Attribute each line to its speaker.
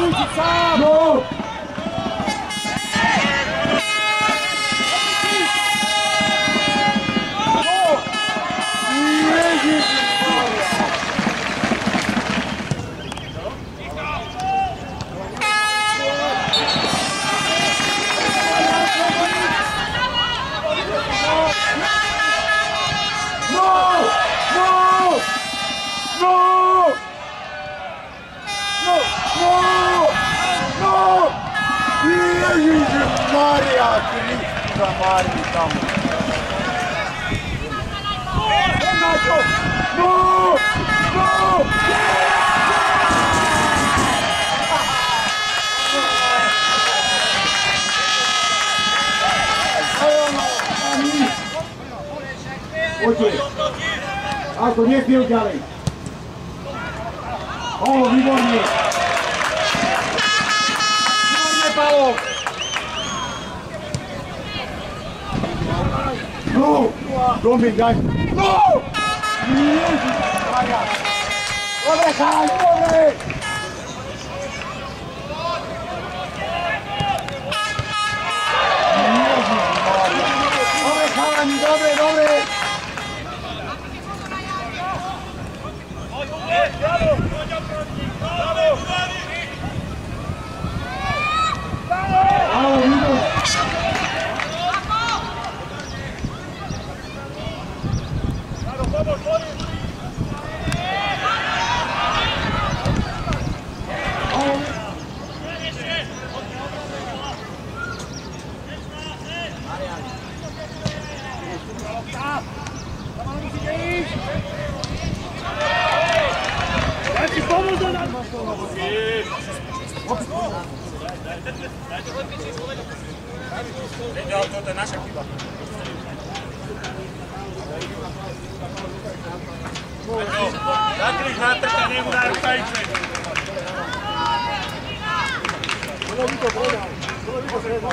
Speaker 1: ¡No! Maria, Cristo Maria, tamo. Nacho! No! No! Oye, ako nie pił dalej. O, výborne. Výborne, Paolo. No, Maria. Dobre, chalani, dobre. Będzie auto,
Speaker 2: to nasza chyba. Da
Speaker 1: križata kad nemu daju kajice. Vrlo vito broda, vrlo.